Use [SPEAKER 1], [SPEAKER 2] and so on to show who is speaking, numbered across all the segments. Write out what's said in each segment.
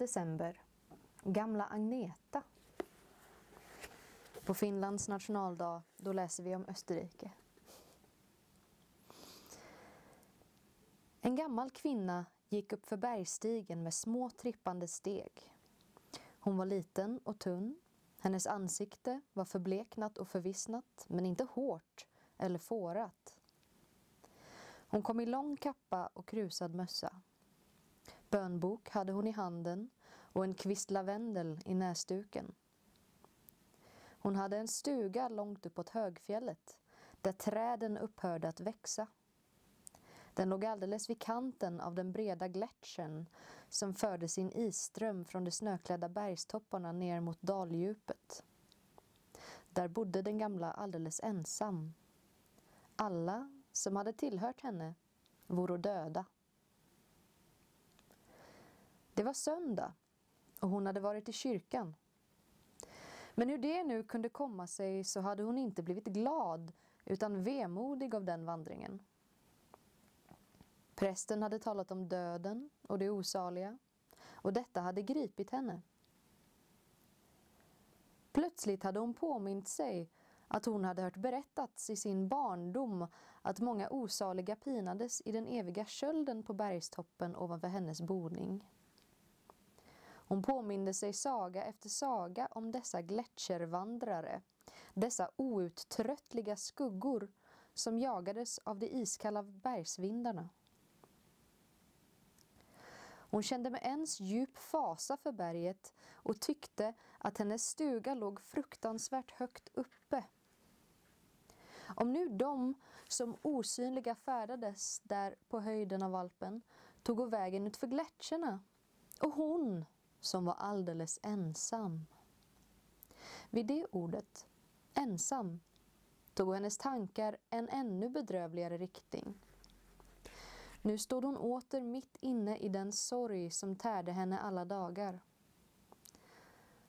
[SPEAKER 1] december. Gamla Agneta. På Finlands nationaldag, då läser vi om Österrike. En gammal kvinna gick upp för bergstigen med små trippande steg. Hon var liten och tunn. Hennes ansikte var förbleknat och förvissnat, men inte hårt eller fårat. Hon kom i lång kappa och krusad mössa. Bönbok hade hon i handen och en kvist lavendel i näsduken. Hon hade en stuga långt uppåt högfjället där träden upphörde att växa. Den låg alldeles vid kanten av den breda gletschern som förde sin isström från de snöklädda bergstopparna ner mot daldjupet. Där bodde den gamla alldeles ensam. Alla som hade tillhört henne vore döda. Det var söndag och hon hade varit i kyrkan. Men hur det nu kunde komma sig så hade hon inte blivit glad utan vemodig av den vandringen. Prästen hade talat om döden och det osaliga och detta hade gripit henne. Plötsligt hade hon påmint sig att hon hade hört berättats i sin barndom att många osaliga pinades i den eviga kölden på bergstoppen ovanför hennes boning. Hon påminde sig saga efter saga om dessa gletschervandrare, dessa outtröttliga skuggor som jagades av de iskalla bergsvindarna. Hon kände med ens djup fasa för berget och tyckte att hennes stuga låg fruktansvärt högt uppe. Om nu de som osynliga färdades där på höjden av Alpen tog vägen ut för gletscherna och hon som var alldeles ensam. Vid det ordet, ensam, tog hennes tankar en ännu bedrövligare riktning. Nu stod hon åter mitt inne i den sorg som tärde henne alla dagar.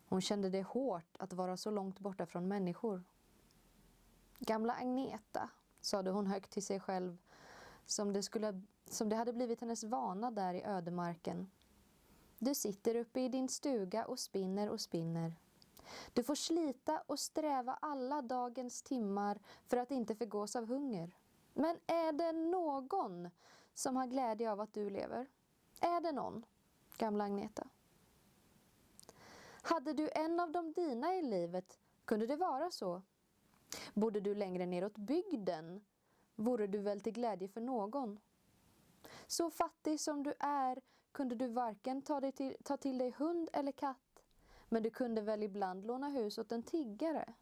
[SPEAKER 1] Hon kände det hårt att vara så långt borta från människor. Gamla Agneta, sade hon högt till sig själv, som det, skulle, som det hade blivit hennes vana där i ödemarken. Du sitter uppe i din stuga och spinner och spinner. Du får slita och sträva alla dagens timmar för att inte förgås av hunger. Men är det någon som har glädje av att du lever? Är det någon, gamla Agneta? Hade du en av de dina i livet kunde det vara så. Bodde du längre neråt bygden vore du väl till glädje för någon. Så fattig som du är kunde du varken ta, dig till, ta till dig hund eller katt, men du kunde väl ibland låna hus åt en tiggare.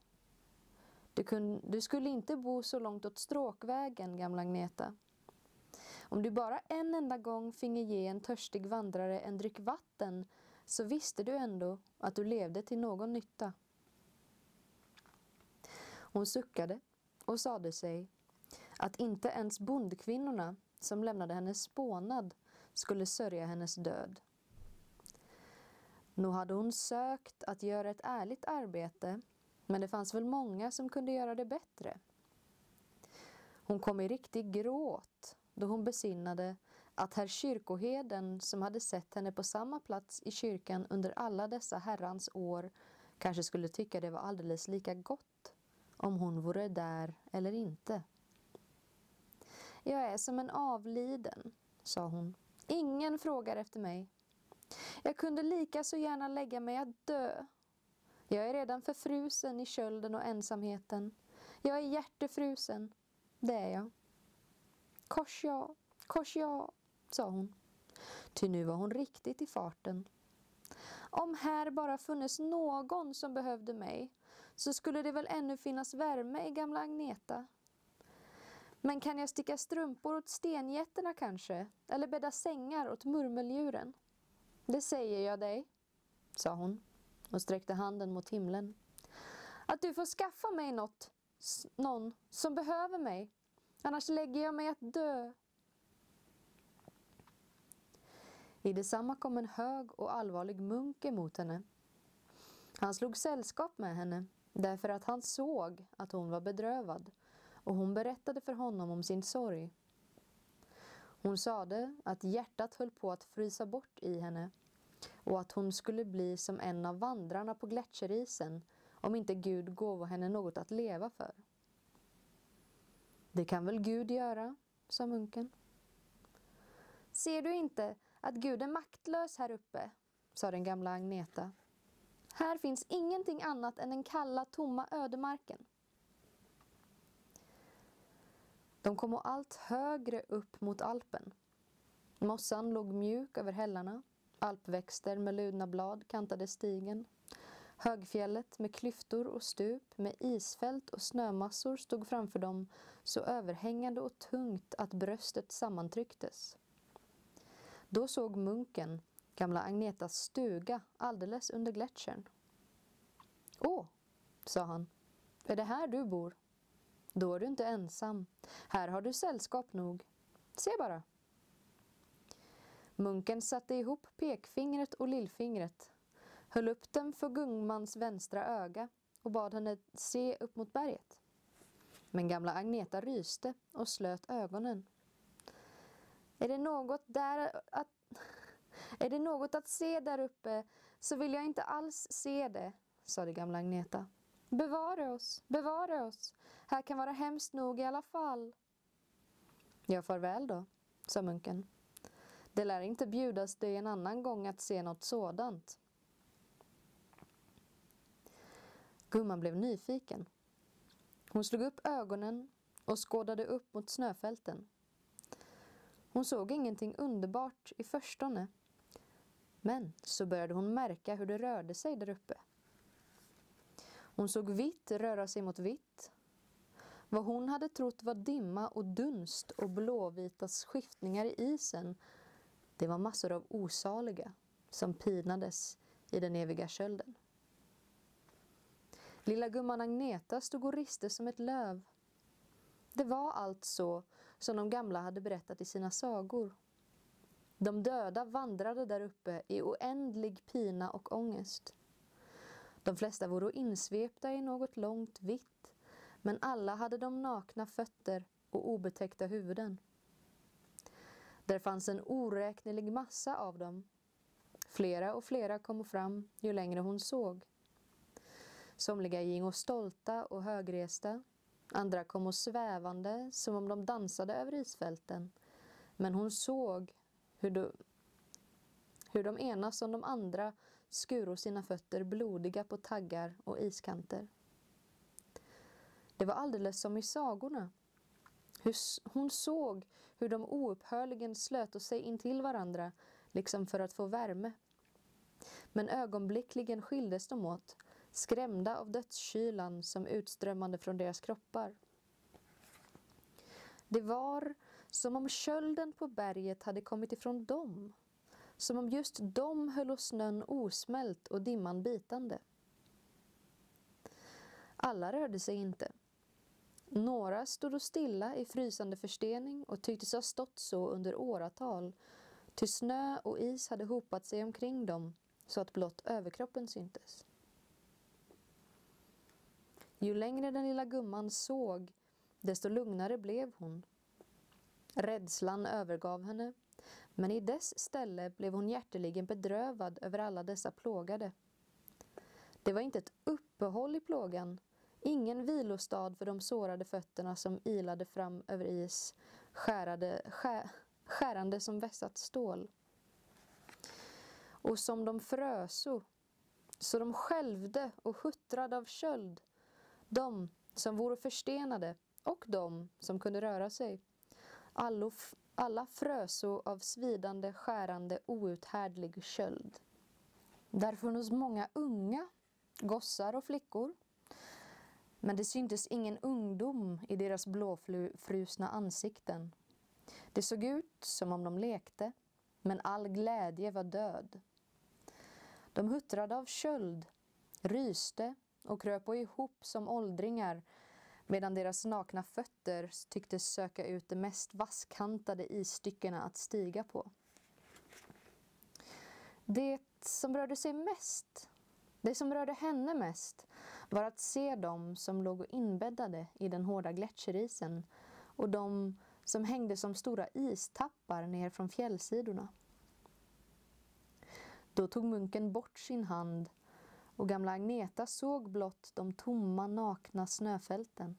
[SPEAKER 1] Du, kunde, du skulle inte bo så långt åt stråkvägen, gamla Agneta. Om du bara en enda gång finge ge en törstig vandrare en dryck vatten så visste du ändå att du levde till någon nytta. Hon suckade och sade sig att inte ens bondkvinnorna som lämnade henne spånad skulle sörja hennes död. Nog hade hon sökt att göra ett ärligt arbete men det fanns väl många som kunde göra det bättre. Hon kom i riktig gråt då hon besinnade att herr kyrkoheden som hade sett henne på samma plats i kyrkan under alla dessa herrans år kanske skulle tycka det var alldeles lika gott om hon vore där eller inte. Jag är som en avliden, sa hon. Ingen frågar efter mig. Jag kunde lika så gärna lägga mig att dö. Jag är redan förfrusen i kölden och ensamheten. Jag är hjärtefrusen. Det är jag. Kors ja, kors ja, sa hon. Ty nu var hon riktigt i farten. Om här bara funnits någon som behövde mig så skulle det väl ännu finnas värme i gamla Agneta. Men kan jag sticka strumpor åt stenjätterna kanske? Eller bädda sängar åt murmeldjuren? Det säger jag dig, sa hon och sträckte handen mot himlen. Att du får skaffa mig något, någon som behöver mig. Annars lägger jag mig att dö. I detsamma kom en hög och allvarlig munk emot henne. Han slog sällskap med henne därför att han såg att hon var bedrövad och hon berättade för honom om sin sorg. Hon sade att hjärtat höll på att frysa bort i henne och att hon skulle bli som en av vandrarna på gletscherisen om inte Gud gåvo henne något att leva för. Det kan väl Gud göra, sa munken. Ser du inte att Gud är maktlös här uppe, sa den gamla Agneta. Här finns ingenting annat än den kalla, tomma ödemarken. De kom allt högre upp mot Alpen. Mossan låg mjuk över hällarna. Alpväxter med ludna blad kantade stigen. Högfjället med klyftor och stup, med isfält och snömassor stod framför dem så överhängande och tungt att bröstet sammantrycktes. Då såg munken gamla Agnetas stuga alldeles under gletschern. Åh, sa han, är det här du bor? Då är du inte ensam. Här har du sällskap nog. Se bara. Munken satte ihop pekfingret och lillfingret, höll upp dem för gungmans vänstra öga och bad henne se upp mot berget. Men gamla Agneta ryste och slöt ögonen. Är det något där att... Är det något att se där uppe så vill jag inte alls se det, sade gamla Agneta. Bevara oss, bevara oss. Här kan vara hemskt nog i alla fall. Ja, farväl då, sa munken. Det lär inte bjudas dig en annan gång att se något sådant. Gumman blev nyfiken. Hon slog upp ögonen och skådade upp mot snöfälten. Hon såg ingenting underbart i förstone. Men så började hon märka hur det rörde sig där uppe. Hon såg vitt röra sig mot vitt. Vad hon hade trott var dimma och dunst och blåvitas skiftningar i isen, det var massor av osaliga som pinades i den eviga kölden. Lilla gumman Agneta stod och riste som ett löv. Det var allt så som de gamla hade berättat i sina sagor. De döda vandrade där uppe i oändlig pina och ångest. De flesta vore insvepta i något långt vitt, men alla hade de nakna fötter och obetäckta huvuden. Där fanns en oräknelig massa av dem. Flera och flera kom fram ju längre hon såg. Somliga gingo stolta och högresta, andra kom och svävande som om de dansade över isfälten. Men hon såg hur de, hur de ena som de andra skuro sina fötter blodiga på taggar och iskanter. Det var alldeles som i sagorna. Hon såg hur de oupphörligen slöt sig intill varandra, liksom för att få värme. Men ögonblickligen skildes de åt, skrämda av dödskylan som utströmmade från deras kroppar. Det var som om kölden på berget hade kommit ifrån dem som om just de höll snön osmält och dimman bitande. Alla rörde sig inte. Några stod stilla i frysande förstening och tycktes ha stått så under åratal, ty snö och is hade hopat sig omkring dem så att blott överkroppen syntes. Ju längre den lilla gumman såg, desto lugnare blev hon. Rädslan övergav henne men i dess ställe blev hon hjärteligen bedrövad över alla dessa plågade. Det var inte ett uppehåll i plågan, ingen vilostad för de sårade fötterna som ilade fram över is, skärade, skär, skärande som vässat stål. Och som de fröso, så de skälvde och huttrade av köld, de som vore förstenade och de som kunde röra sig. Allo alla fröso av svidande, skärande, outhärdlig köld. Där funnits många unga, gossar och flickor. Men det syntes ingen ungdom i deras blåfrusna ansikten. Det såg ut som om de lekte, men all glädje var död. De huttrade av köld, ryste och kröp ihop som åldringar medan deras nakna fötter tycktes söka ut de mest vasskantade isstyckena att stiga på. Det som rörde sig mest, det som rörde henne mest, var att se dem som låg inbäddade i den hårda gletscherisen och de som hängde som stora istappar ner från fjällsidorna. Då tog munken bort sin hand och gamla Agneta såg blott de tomma, nakna snöfälten.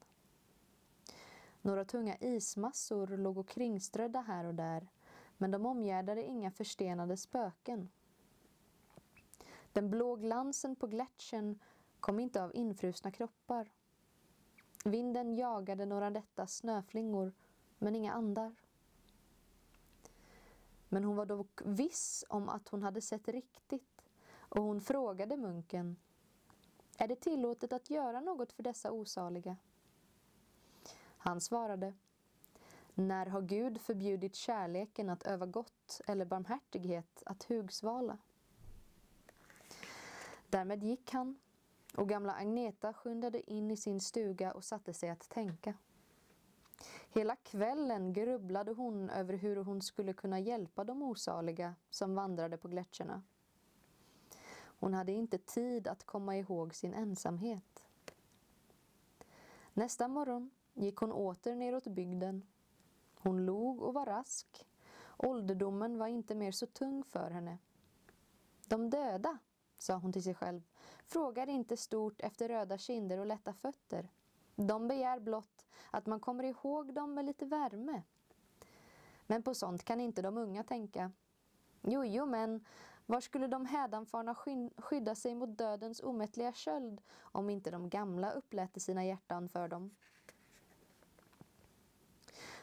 [SPEAKER 1] Några tunga ismassor låg och kringströdda här och där, men de omgärdade inga förstenade spöken. Den blå glansen på gletschern kom inte av infrusna kroppar. Vinden jagade några lätta snöflingor, men inga andar. Men hon var dock viss om att hon hade sett riktigt och hon frågade munken Är det tillåtet att göra något för dessa osaliga? Han svarade När har Gud förbjudit kärleken att öva gott eller barmhärtighet att hugsvala? Därmed gick han och gamla Agneta skyndade in i sin stuga och satte sig att tänka. Hela kvällen grubblade hon över hur hon skulle kunna hjälpa de osaliga som vandrade på gletscherna. Hon hade inte tid att komma ihåg sin ensamhet. Nästa morgon gick hon åter neråt bygden. Hon log och var rask. Ålderdomen var inte mer så tung för henne. De döda, sa hon till sig själv, frågar inte stort efter röda kinder och lätta fötter. De begär blott att man kommer ihåg dem med lite värme. Men på sånt kan inte de unga tänka. Jo, jo, men var skulle de hädanfarna skydda sig mot dödens omättliga köld om inte de gamla uppläte sina hjärtan för dem?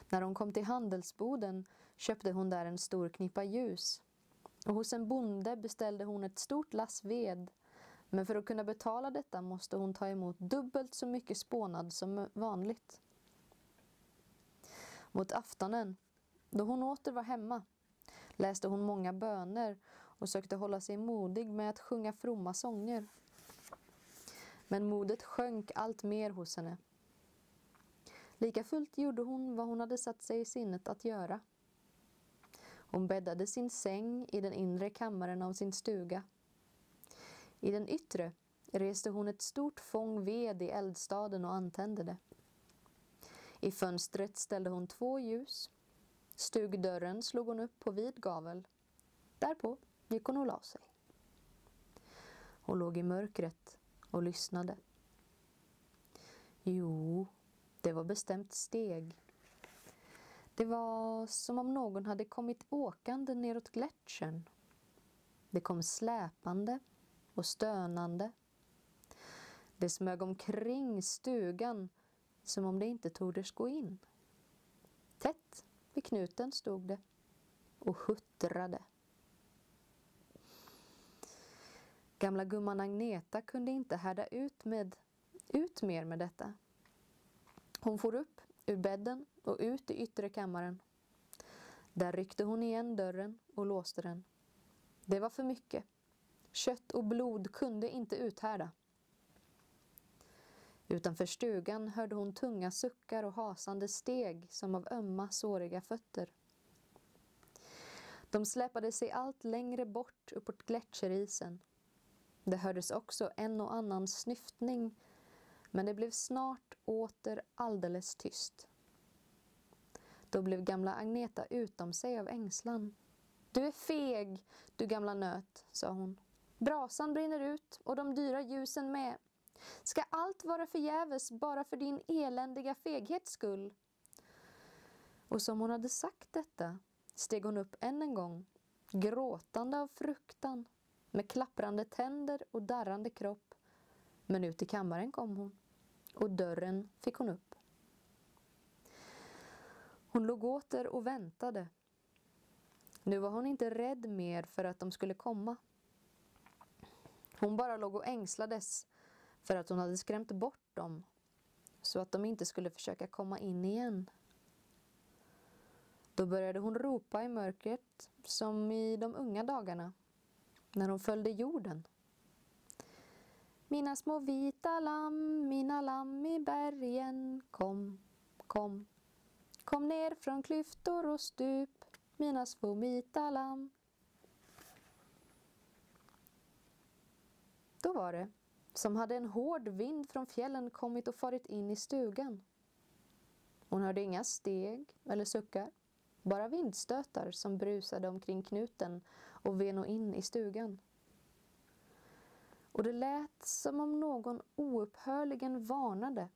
[SPEAKER 1] När hon kom till handelsboden köpte hon där en stor knippa ljus. Och hos en bonde beställde hon ett stort lass ved men för att kunna betala detta måste hon ta emot dubbelt så mycket spånad som vanligt. Mot aftonen, då hon åter var hemma, läste hon många böner och sökte hålla sig modig med att sjunga fromma sånger. Men modet sjönk allt mer hos henne. Lika fullt gjorde hon vad hon hade satt sig i sinnet att göra. Hon bäddade sin säng i den inre kammaren av sin stuga i den yttre reste hon ett stort fång ved i eldstaden och antände det. I fönstret ställde hon två ljus. Stugdörren slog hon upp på vid gavel. Därpå gick hon och la sig. Hon låg i mörkret och lyssnade. Jo, det var bestämt steg. Det var som om någon hade kommit åkande neråt gletschern. Det kom släpande och stönande. Det smög omkring stugan som om det inte tordes gå in. Tätt vid knuten stod det och huttrade. Gamla gumman Agneta kunde inte härda ut, med, ut mer med detta. Hon for upp ur bädden och ut i yttre kammaren. Där ryckte hon igen dörren och låste den. Det var för mycket. Kött och blod kunde inte uthärda. Utanför stugan hörde hon tunga suckar och hasande steg som av ömma, såriga fötter. De släpade sig allt längre bort uppåt gletscherisen. Det hördes också en och annan snyftning, men det blev snart åter alldeles tyst. Då blev gamla Agneta utom sig av ängslan. Du är feg, du gamla nöt, sa hon. Brasan brinner ut och de dyra ljusen med. Ska allt vara förgäves bara för din eländiga feghets skull? Och som hon hade sagt detta steg hon upp än en gång, gråtande av fruktan, med klapprande tänder och darrande kropp. Men ut i kammaren kom hon, och dörren fick hon upp. Hon låg åter och väntade. Nu var hon inte rädd mer för att de skulle komma. Hon bara låg och ängslades för att hon hade skrämt bort dem så att de inte skulle försöka komma in igen. Då började hon ropa i mörkret som i de unga dagarna när hon följde jorden. Mina små vita lamm, mina lamm i bergen, kom, kom. Kom ner från klyftor och stup, mina små vita lamm. Då var det som hade en hård vind från fjällen kommit och farit in i stugan. Hon hörde inga steg eller suckar, bara vindstötar som brusade omkring knuten och veno in i stugan. Och det lät som om någon oupphörligen varnade.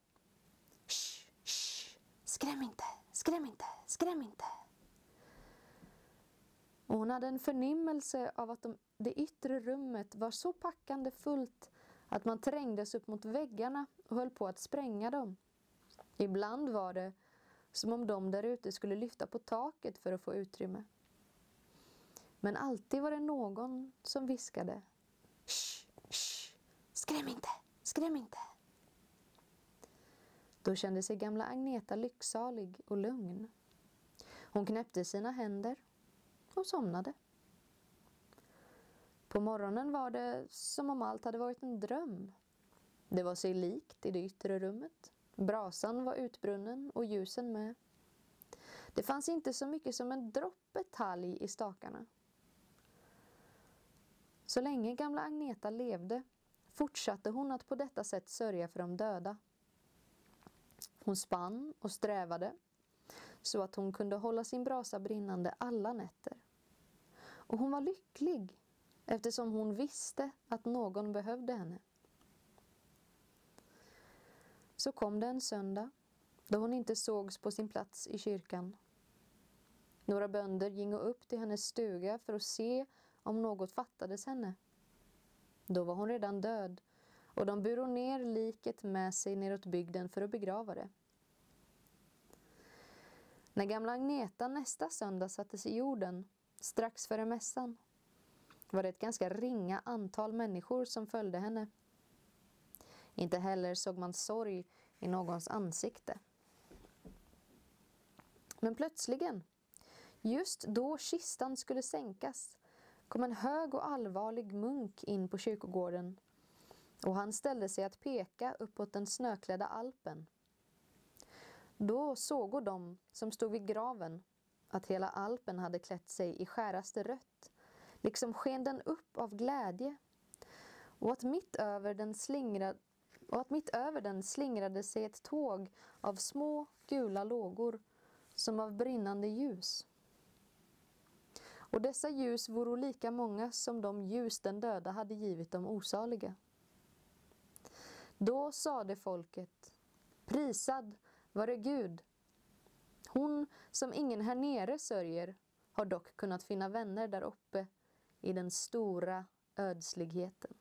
[SPEAKER 1] Shh, shh, skräm inte, skräm inte, skräm inte. Och hon hade en förnimmelse av att de, det yttre rummet var så packande fullt att man trängdes upp mot väggarna och höll på att spränga dem. Ibland var det som om de där ute skulle lyfta på taket för att få utrymme. Men alltid var det någon som viskade Shh, shh, skräm inte, skräm inte. Då kände sig gamla Agneta lycksalig och lugn. Hon knäppte sina händer och somnade. På morgonen var det som om allt hade varit en dröm. Det var sig likt i det yttre rummet. Brasan var utbrunnen och ljusen med. Det fanns inte så mycket som en droppe talg i stakarna. Så länge gamla Agneta levde fortsatte hon att på detta sätt sörja för de döda. Hon spann och strävade så att hon kunde hålla sin brasa brinnande alla nätter. Och hon var lycklig eftersom hon visste att någon behövde henne. Så kom det en söndag då hon inte sågs på sin plats i kyrkan. Några bönder gingo upp till hennes stuga för att se om något fattades henne. Då var hon redan död och de buro ner liket med sig neråt bygden för att begrava det. När gamla Agneta nästa söndag sattes i jorden, strax före mässan, var det ett ganska ringa antal människor som följde henne. Inte heller såg man sorg i någons ansikte. Men plötsligen, just då kistan skulle sänkas, kom en hög och allvarlig munk in på kyrkogården och han ställde sig att peka uppåt den snöklädda alpen. Då såg de som stod vid graven att hela alpen hade klätt sig i skäraste rött, liksom sken den upp av glädje och att mitt över den slingrade och att mitt över den slingrade sig ett tåg av små gula lågor som av brinnande ljus. Och dessa ljus voro lika många som de ljus den döda hade givit de osaliga. Då sade folket, prisad vare Gud. Hon som ingen här nere sörjer har dock kunnat finna vänner där uppe i den stora ödsligheten.